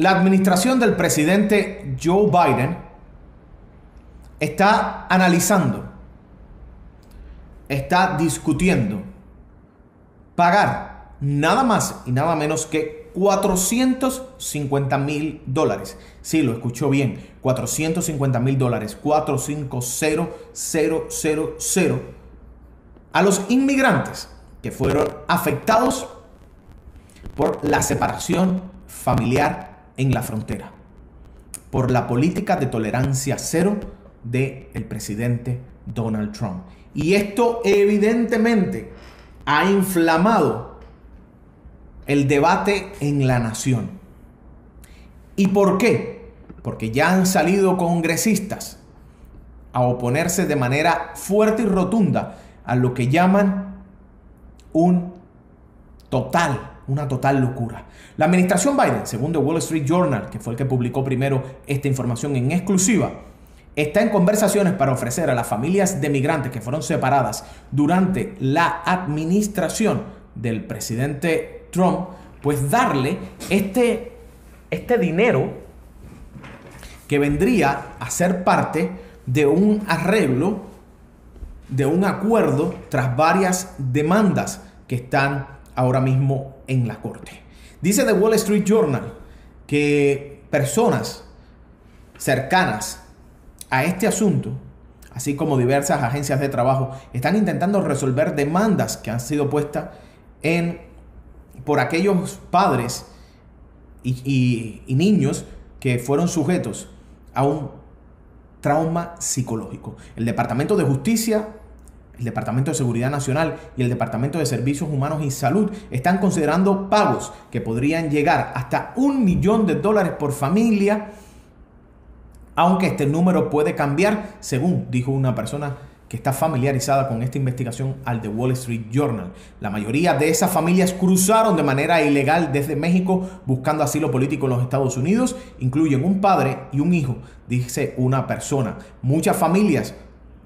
la administración del presidente Joe Biden está analizando, está discutiendo pagar nada más y nada menos que 450 mil dólares. Sí, lo escuchó bien, 450 mil dólares, 450,000 a los inmigrantes que fueron afectados por la separación familiar en la frontera por la política de tolerancia cero del el presidente Donald Trump. Y esto evidentemente ha inflamado el debate en la nación. ¿Y por qué? Porque ya han salido congresistas a oponerse de manera fuerte y rotunda a lo que llaman un total una total locura. La administración Biden, según The Wall Street Journal, que fue el que publicó primero esta información en exclusiva, está en conversaciones para ofrecer a las familias de migrantes que fueron separadas durante la administración del presidente Trump, pues darle este, este dinero que vendría a ser parte de un arreglo, de un acuerdo tras varias demandas que están ahora mismo en la corte. Dice The Wall Street Journal que personas cercanas a este asunto, así como diversas agencias de trabajo, están intentando resolver demandas que han sido puestas en, por aquellos padres y, y niños que fueron sujetos a un trauma psicológico. El Departamento de Justicia el Departamento de Seguridad Nacional y el Departamento de Servicios Humanos y Salud están considerando pagos que podrían llegar hasta un millón de dólares por familia, aunque este número puede cambiar, según dijo una persona que está familiarizada con esta investigación al The Wall Street Journal. La mayoría de esas familias cruzaron de manera ilegal desde México buscando asilo político en los Estados Unidos. Incluyen un padre y un hijo, dice una persona. Muchas familias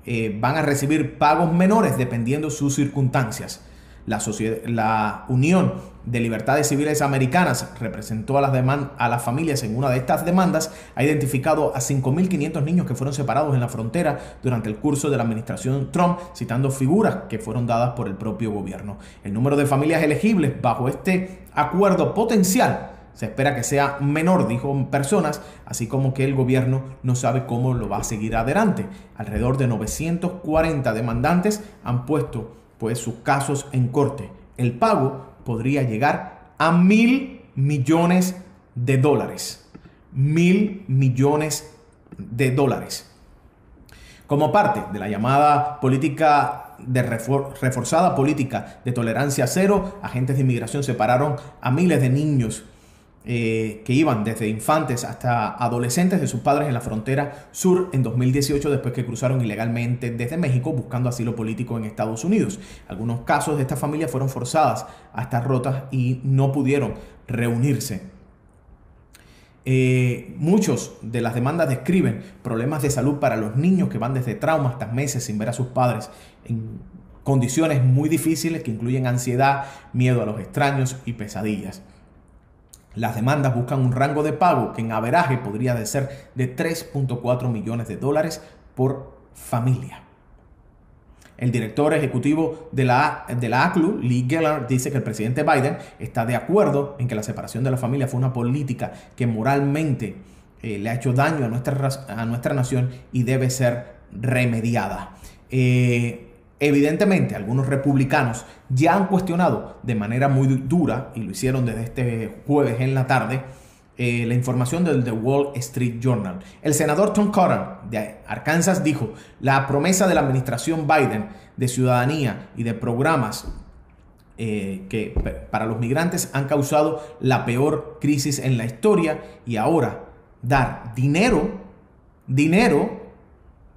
eh, van a recibir pagos menores dependiendo sus circunstancias. La, Unión de Libertades Civiles Americanas representó a las, a las familias en una de estas demandas, ha identificado a 5.500 niños que fueron separados en la frontera durante el curso de la administración Trump, citando figuras que fueron dadas por el propio gobierno. El número de familias elegibles bajo este acuerdo potencial se espera que sea menor, dijo personas, así como que el gobierno no sabe cómo lo va a seguir adelante. Alrededor de 940 demandantes han puesto pues sus casos en corte. El pago podría llegar a mil millones de dólares. Mil millones de dólares. Como parte de la llamada política de reforzada política de tolerancia cero, agentes de inmigración separaron a miles de niños eh, que iban desde infantes hasta adolescentes de sus padres en la frontera sur en 2018 después que cruzaron ilegalmente desde México buscando asilo político en Estados Unidos. Algunos casos de estas familias fueron forzadas a estar rotas y no pudieron reunirse. Eh, muchos de las demandas describen problemas de salud para los niños que van desde traumas hasta meses sin ver a sus padres en condiciones muy difíciles que incluyen ansiedad, miedo a los extraños y pesadillas. Las demandas buscan un rango de pago que en averaje podría de ser de 3.4 millones de dólares por familia. El director ejecutivo de la, de la ACLU, Lee Geller, dice que el presidente Biden está de acuerdo en que la separación de la familia fue una política que moralmente eh, le ha hecho daño a nuestra, a nuestra nación y debe ser remediada. Eh, Evidentemente, algunos republicanos ya han cuestionado de manera muy dura, y lo hicieron desde este jueves en la tarde, eh, la información del The Wall Street Journal. El senador Tom Cotton de Arkansas dijo, la promesa de la administración Biden de ciudadanía y de programas eh, que para los migrantes han causado la peor crisis en la historia y ahora dar dinero, dinero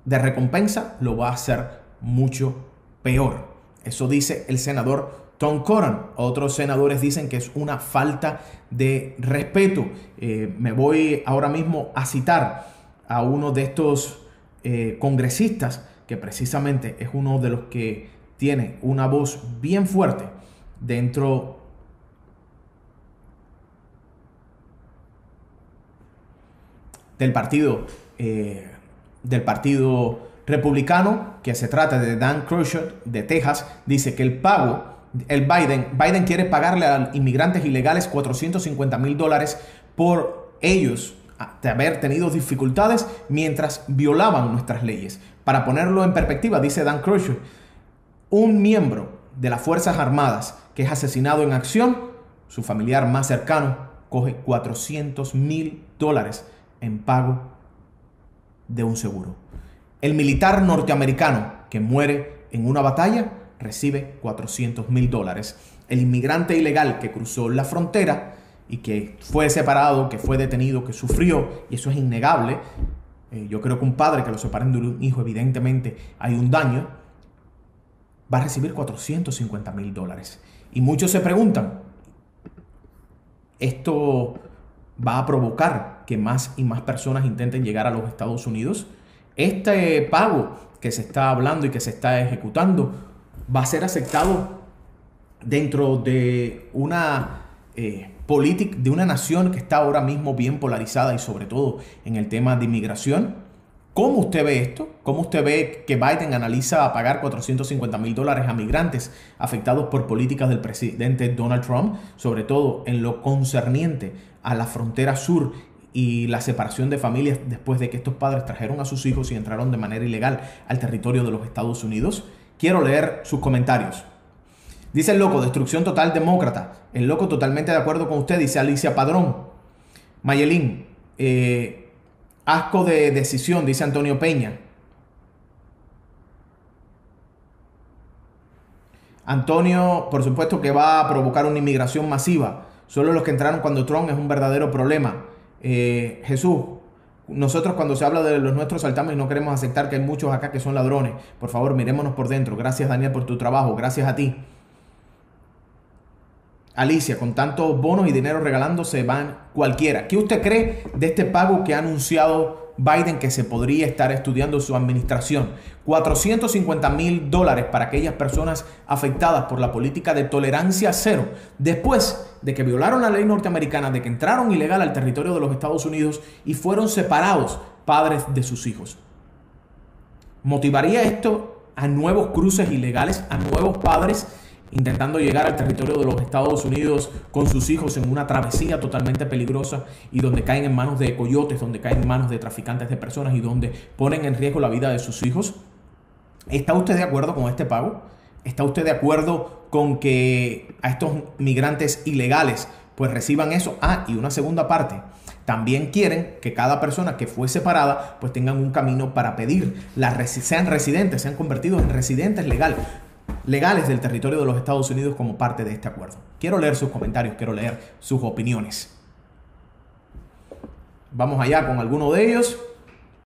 de recompensa lo va a hacer mucho peor. Eso dice el senador Tom Cotton. Otros senadores dicen que es una falta de respeto. Eh, me voy ahora mismo a citar a uno de estos eh, congresistas que precisamente es uno de los que tiene una voz bien fuerte dentro del partido, eh, del partido republicano, que se trata de Dan Crusher de Texas, dice que el pago, el Biden, Biden quiere pagarle a inmigrantes ilegales 450 mil dólares por ellos de haber tenido dificultades mientras violaban nuestras leyes. Para ponerlo en perspectiva, dice Dan Crusher, un miembro de las Fuerzas Armadas que es asesinado en acción, su familiar más cercano coge 400 mil dólares en pago de un seguro. El militar norteamericano que muere en una batalla recibe 400 mil dólares. El inmigrante ilegal que cruzó la frontera y que fue separado, que fue detenido, que sufrió, y eso es innegable. Eh, yo creo que un padre que lo separen de un hijo, evidentemente hay un daño, va a recibir 450 mil dólares. Y muchos se preguntan, ¿esto va a provocar que más y más personas intenten llegar a los Estados Unidos? Este pago que se está hablando y que se está ejecutando va a ser aceptado dentro de una eh, política, de una nación que está ahora mismo bien polarizada y sobre todo en el tema de inmigración. ¿Cómo usted ve esto? ¿Cómo usted ve que Biden analiza pagar 450 mil dólares a migrantes afectados por políticas del presidente Donald Trump, sobre todo en lo concerniente a la frontera sur y la separación de familias después de que estos padres trajeron a sus hijos y entraron de manera ilegal al territorio de los Estados Unidos? Quiero leer sus comentarios. Dice el loco, destrucción total demócrata. El loco totalmente de acuerdo con usted, dice Alicia Padrón. Mayelín, eh, asco de decisión, dice Antonio Peña. Antonio, por supuesto que va a provocar una inmigración masiva. Solo los que entraron cuando Trump es un verdadero problema. Eh, Jesús, nosotros cuando se habla de los nuestros saltamos y no queremos aceptar que hay muchos acá que son ladrones. Por favor, mirémonos por dentro. Gracias Daniel por tu trabajo. Gracias a ti. Alicia, con tantos bonos y dinero regalando se van cualquiera. ¿Qué usted cree de este pago que ha anunciado Biden que se podría estar estudiando su administración? 450 mil dólares para aquellas personas afectadas por la política de tolerancia cero. Después de que violaron la ley norteamericana, de que entraron ilegal al territorio de los Estados Unidos y fueron separados padres de sus hijos. ¿Motivaría esto a nuevos cruces ilegales, a nuevos padres? Intentando llegar al territorio de los Estados Unidos con sus hijos en una travesía totalmente peligrosa y donde caen en manos de coyotes, donde caen en manos de traficantes de personas y donde ponen en riesgo la vida de sus hijos. ¿Está usted de acuerdo con este pago? ¿Está usted de acuerdo con que a estos migrantes ilegales pues reciban eso? Ah, y una segunda parte. También quieren que cada persona que fue separada pues tengan un camino para pedir, la, sean residentes, sean convertidos en residentes legales legales del territorio de los Estados Unidos como parte de este acuerdo. Quiero leer sus comentarios, quiero leer sus opiniones. Vamos allá con alguno de ellos.